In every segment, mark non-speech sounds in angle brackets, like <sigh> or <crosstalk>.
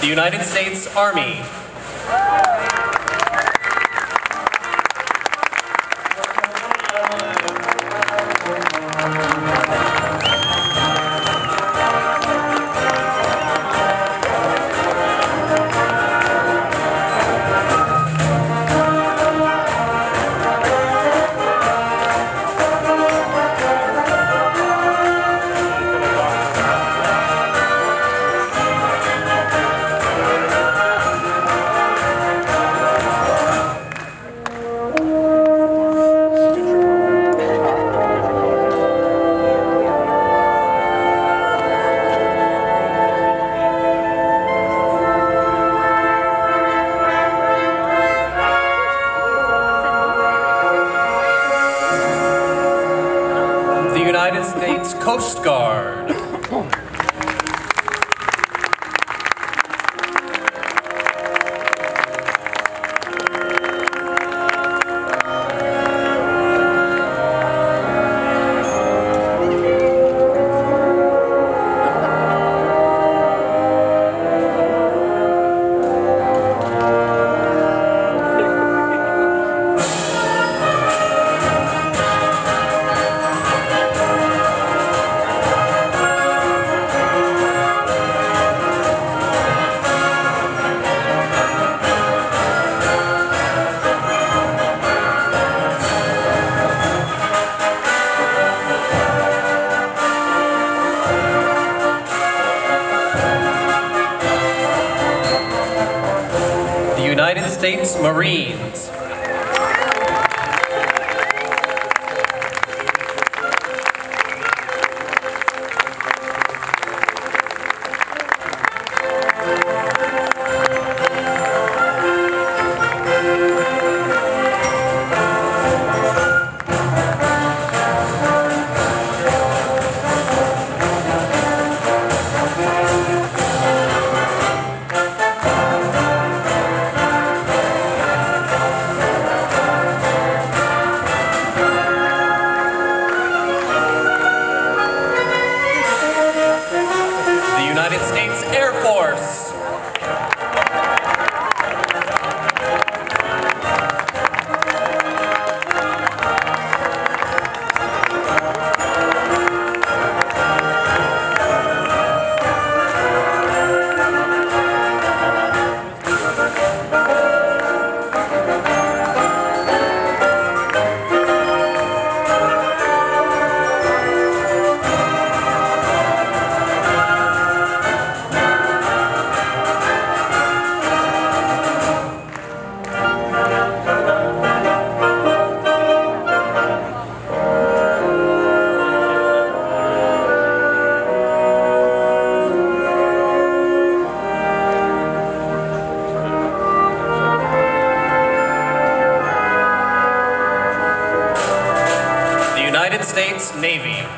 The United States Army. The United States Coast Guard. <laughs> Marines. Navy.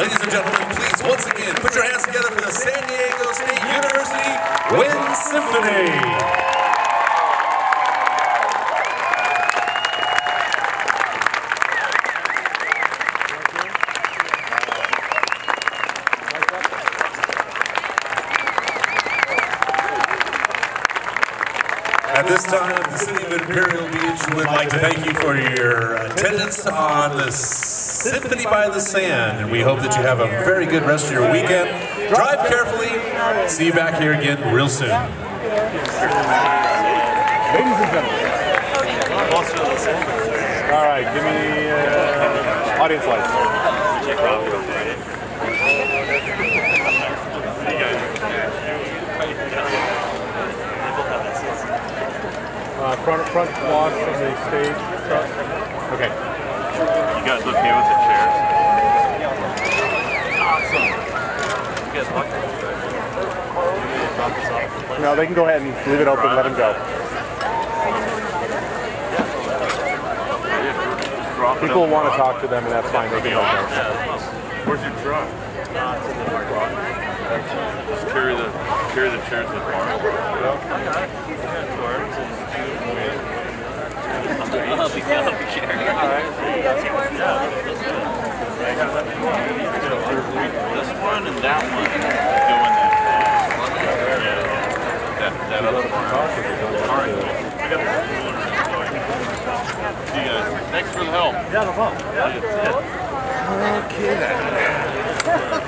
Ladies and gentlemen, please once again put your hands together for the San Diego State University Wind Symphony. At this time, the City of Imperial Beach would like to thank you for your attendance on the Symphony by the Sand, and we hope that you have a very good rest of your weekend. Drive carefully. See you back here again real soon. Ladies and gentlemen. All right, give me uh, audience lights. Uh, front front block from the stage. Okay. You guys okay with the chairs? Awesome. You guys like No, they can go ahead and leave it open. Let them go. People want to talk to them, and that's fine. They can go. Where's your truck? Just carry the carry the chairs to the bar. I'll be, I'll be carrying. This one and that one go in that. Yeah. That, that other one. All right. I got it. See you guys. Thanks for the help. Yeah, no problem. Yeah.